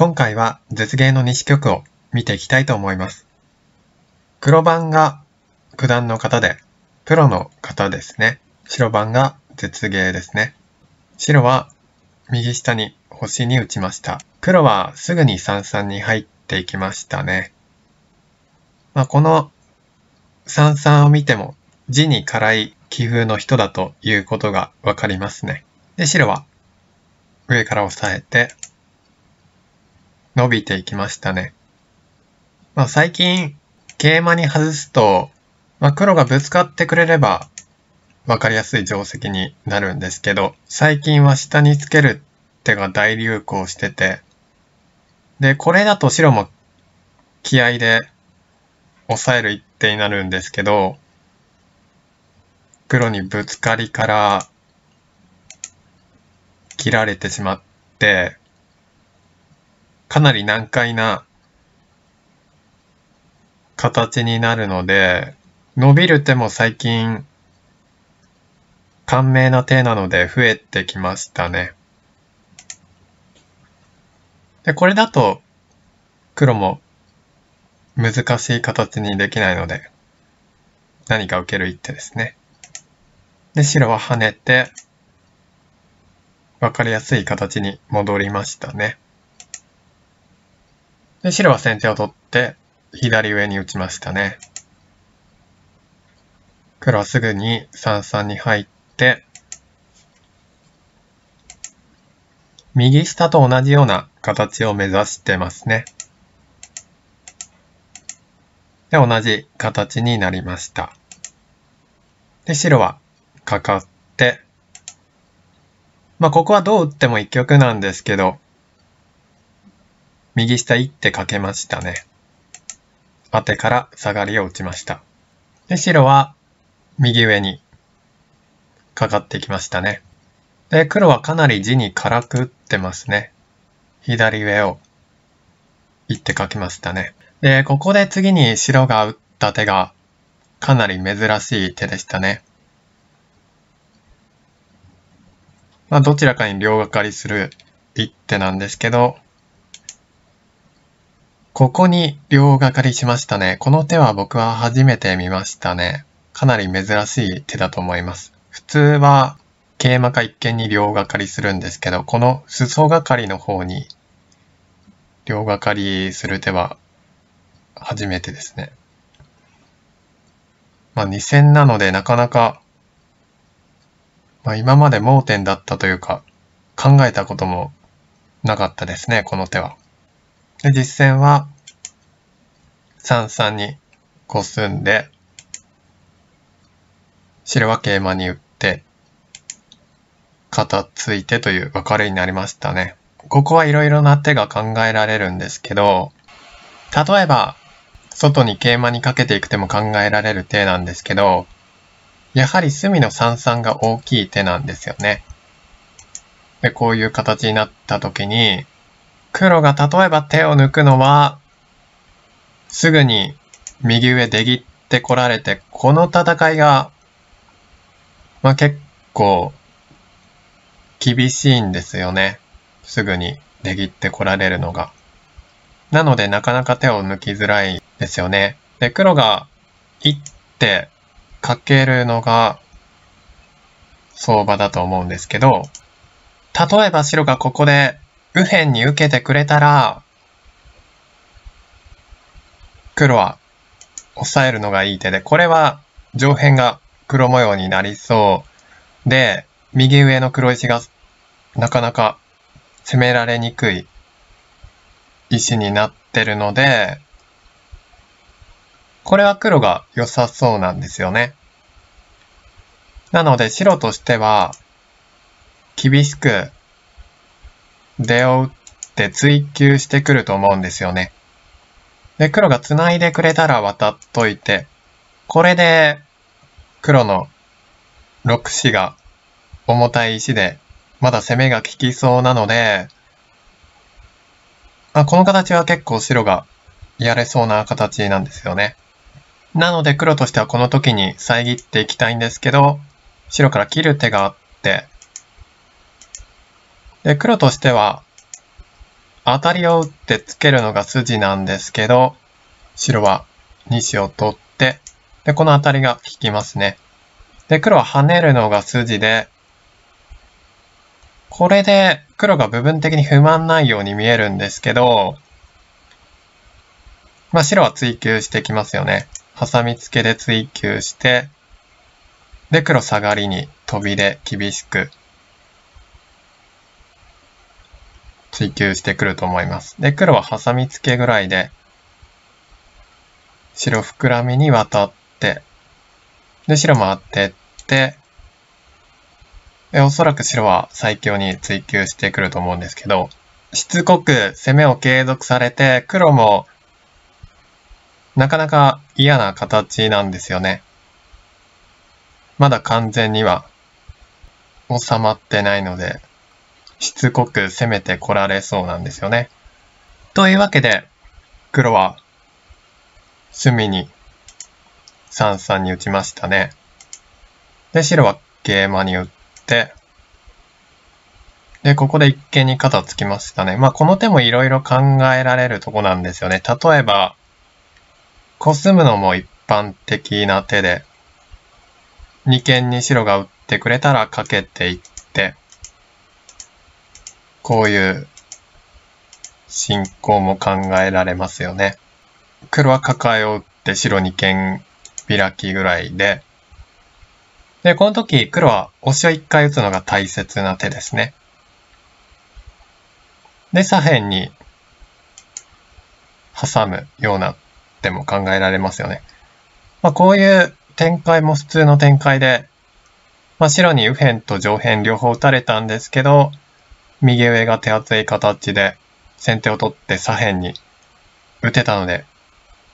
今回は絶芸の西局を見ていきたいと思います。黒番が九段の方で、プロの方ですね。白番が絶芸ですね。白は右下に星に打ちました。黒はすぐに三々に入っていきましたね。まあ、この三々を見ても字に辛い気風の人だということがわかりますね。で、白は上から押さえて伸びていきましたね。まあ、最近桂馬に外すと、まあ、黒がぶつかってくれればわかりやすい定石になるんですけど、最近は下につける手が大流行してて、で、これだと白も気合で抑える一手になるんですけど、黒にぶつかりから切られてしまって、かなり難解な形になるので、伸びる手も最近簡明な手なので増えてきましたね。で、これだと黒も難しい形にできないので何か受ける一手ですね。で、白は跳ねてわかりやすい形に戻りましたね。で、白は先手を取って左上に打ちましたね。黒はすぐに三々に入って、右下と同じような形を目指してますね。で、同じ形になりました。で、白はかかって、まあ、ここはどう打っても一曲なんですけど、右下一手かけましたね。当てから下がりを打ちました。で、白は右上にかかってきましたね。で、黒はかなり地に辛く打ってますね。左上を一手かきましたね。で、ここで次に白が打った手がかなり珍しい手でしたね。まあ、どちらかに両掛かりする一手なんですけど、ここに両掛かりしましたね。この手は僕は初めて見ましたね。かなり珍しい手だと思います。普通は桂馬か一見に両掛かりするんですけど、この裾掛かりの方に両掛かりする手は初めてですね。まあ2戦なのでなかなか、まあ今まで盲点だったというか、考えたこともなかったですね、この手は。で、実戦は3、3にコスんで、白は桂馬に打って、肩ついてという分かれになりましたね。ここはいろいろな手が考えられるんですけど、例えば、外に桂馬にかけていく手も考えられる手なんですけど、やはり隅の三々が大きい手なんですよね。で、こういう形になった時に、黒が例えば手を抜くのは、すぐに右上でぎってこられて、この戦いがまあ結構厳しいんですよね。すぐにできってこられるのが。なのでなかなか手を抜きづらいですよね。で、黒が一手かけるのが相場だと思うんですけど、例えば白がここで右辺に受けてくれたら、黒は抑えるのがいい手で、これは上辺が黒模様になりそうで、右上の黒石がなかなか攻められにくい石になってるので、これは黒が良さそうなんですよね。なので白としては、厳しく出を打って追求してくると思うんですよね。で、黒が繋いでくれたら渡っといて、これで黒の6子が重たい石で、まだ攻めが効きそうなので、あ、この形は結構白がやれそうな形なんですよね。なので黒としてはこの時に遮っていきたいんですけど、白から切る手があって、で、黒としては、当たりを打ってつけるのが筋なんですけど、白は2子を取って、で、この当たりが効きますね。で、黒は跳ねるのが筋で、これで黒が部分的に不満ないように見えるんですけど、まあ白は追求してきますよね。ハサミ付けで追求して、で、黒下がりに飛びで厳しく追求してくると思います。で、黒はハサミ付けぐらいで、白膨らみに渡って、で、白回ってって、で、おそらく白は最強に追求してくると思うんですけど、しつこく攻めを継続されて、黒もなかなか嫌な形なんですよね。まだ完全には収まってないので、しつこく攻めてこられそうなんですよね。というわけで、黒は隅に3三に打ちましたね。で、白は桂馬に打って、で、ここで一見に肩つきましたね。まあ、この手もいろいろ考えられるとこなんですよね。例えば、コスむのも一般的な手で、二間に白が打ってくれたらかけていっ、こういう進行も考えられますよね。黒は抱えを打って白二間開きぐらいで、で、この時黒は押しを一回打つのが大切な手ですね。で、左辺に挟むような手も考えられますよね。まあ、こういう展開も普通の展開で、まあ、白に右辺と上辺両方打たれたんですけど、右上が手厚い形で先手を取って左辺に打てたので、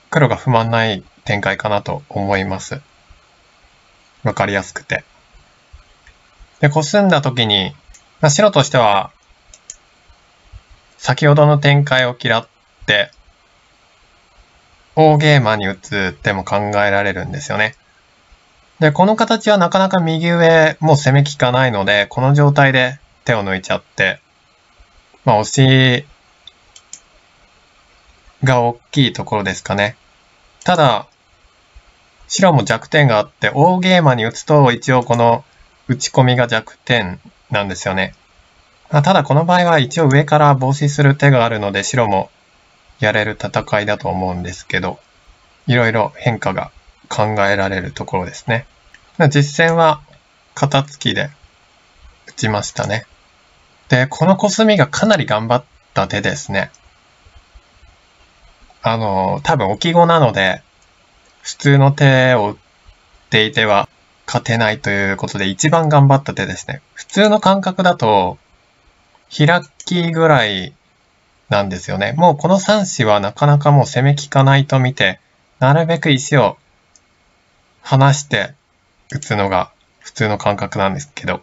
黒が不満ない展開かなと思います。わかりやすくて。で、コスんだ時に、まあ、白としては、先ほどの展開を嫌って、大ゲーマーに打つ手も考えられるんですよね。で、この形はなかなか右上もう攻め効かないので、この状態で手を抜いちゃって、まあ、押しが大きいところですかね。ただ、白も弱点があって、大ゲーマに打つと一応この打ち込みが弱点なんですよね。まあ、ただこの場合は一応上から防止する手があるので白もやれる戦いだと思うんですけど、いろいろ変化が考えられるところですね。実戦は肩つきで打ちましたね。で、このコスミがかなり頑張った手ですね。あの、多分置き子なので、普通の手を打っていては勝てないということで一番頑張った手ですね。普通の感覚だと、開きぐらいなんですよね。もうこの3子はなかなかもう攻め効かないと見て、なるべく石を離して打つのが普通の感覚なんですけど、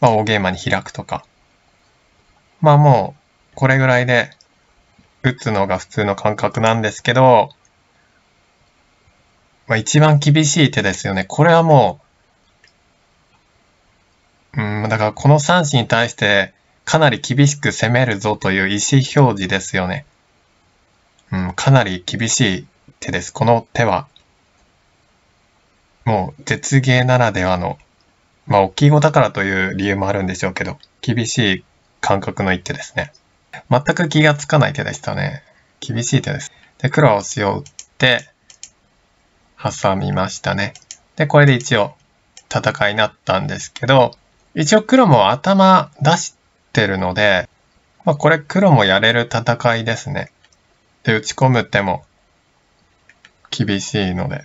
まあ大ゲーマに開くとか、まあもう、これぐらいで打つのが普通の感覚なんですけど、まあ一番厳しい手ですよね。これはもう、うん、だからこの3子に対してかなり厳しく攻めるぞという意思表示ですよね。うん、かなり厳しい手です。この手は、もう絶芸ならではの、まあ、大きい子だからという理由もあるんでしょうけど、厳しい感覚の一手ですね。全く気がつかない手でしたね。厳しい手です。で、黒は押しを打って、挟みましたね。で、これで一応戦いになったんですけど、一応黒も頭出してるので、まあ、これ黒もやれる戦いですね。で、打ち込む手も厳しいので、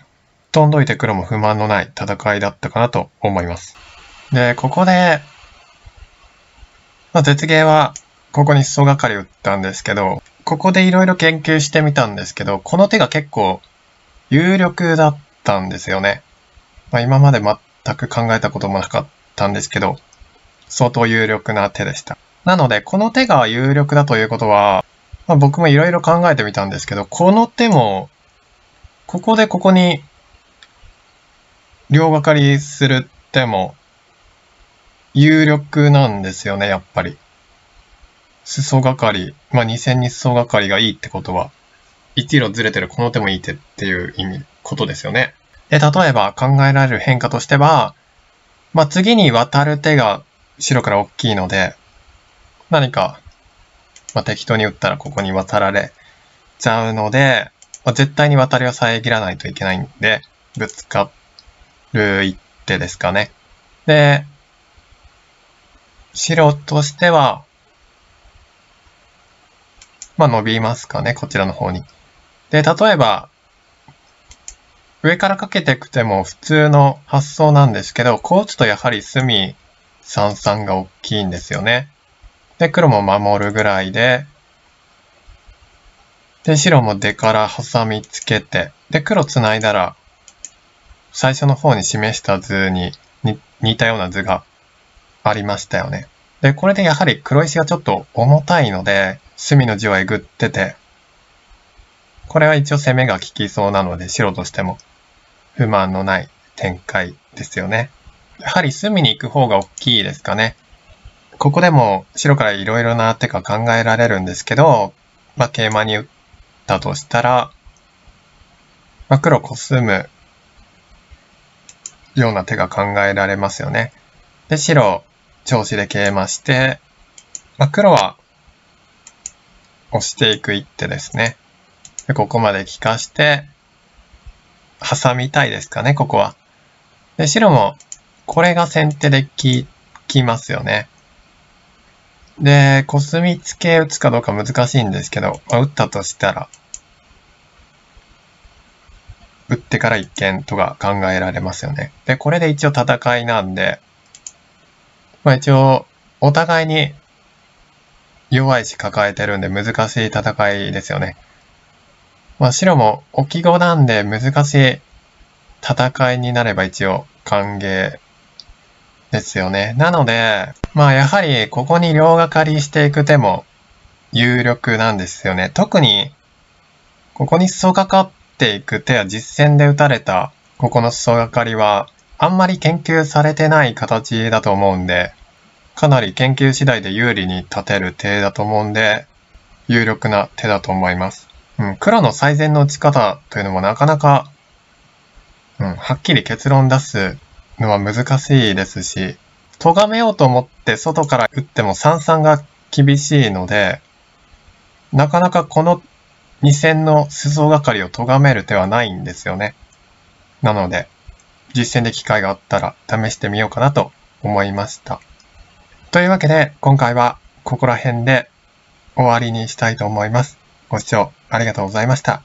飛んどいて黒も不満のない戦いだったかなと思います。で、ここで、まあ、絶芸は、ここに裾がかり打ったんですけど、ここでいろいろ研究してみたんですけど、この手が結構有力だったんですよね。まあ、今まで全く考えたこともなかったんですけど、相当有力な手でした。なので、この手が有力だということは、まあ、僕もいろいろ考えてみたんですけど、この手も、ここでここに、両がかりする手も、有力なんですよね、やっぱり。裾がかり、まあ、2線に裾がかりがいいってことは、1路ずれてるこの手もいい手っていう意味、ことですよね。で、例えば考えられる変化としては、まあ、次に渡る手が白から大きいので、何か、まあ、適当に打ったらここに渡られちゃうので、まあ、絶対に渡りを遮らないといけないんで、ぶつかる一手ですかね。で、白としては、まあ伸びますかね、こちらの方に。で、例えば、上からかけてくても普通の発想なんですけど、こう打つとやはり隅三々が大きいんですよね。で、黒も守るぐらいで、で、白も出から挟みつけて、で、黒繋いだら、最初の方に示した図に似たような図がありましたよね。で、これでやはり黒石がちょっと重たいので、隅の字はえぐってて、これは一応攻めが効きそうなので、白としても不満のない展開ですよね。やはり隅に行く方が大きいですかね。ここでも白から色々な手が考えられるんですけど、まあ、桂馬に打ったとしたら、まあ、黒コスむような手が考えられますよね。で、白、調子で桂馬して、まあ、黒は押していく一手ですね。でここまで利かして、挟みたいですかね、ここは。で、白も、これが先手で効きますよね。で、コスミツケ打つかどうか難しいんですけど、まあ、打ったとしたら、打ってから一見とか考えられますよね。で、これで一応戦いなんで、まあ一応、お互いに弱い石抱えてるんで難しい戦いですよね。まあ白も置き子なんで難しい戦いになれば一応歓迎ですよね。なので、まあやはりここに両がかりしていく手も有力なんですよね。特に、ここに裾がかっていく手は実戦で打たれたここの裾がかりはあんまり研究されてない形だと思うんで、かなり研究次第で有利に立てる手だと思うんで、有力な手だと思います。うん、黒の最善の打ち方というのもなかなか、うん、はっきり結論出すのは難しいですし、咎めようと思って外から打っても三々が厳しいので、なかなかこの2戦の裾がかりを咎める手はないんですよね。なので、実践で機会があったら試してみようかなと思いました。というわけで、今回はここら辺で終わりにしたいと思います。ご視聴ありがとうございました。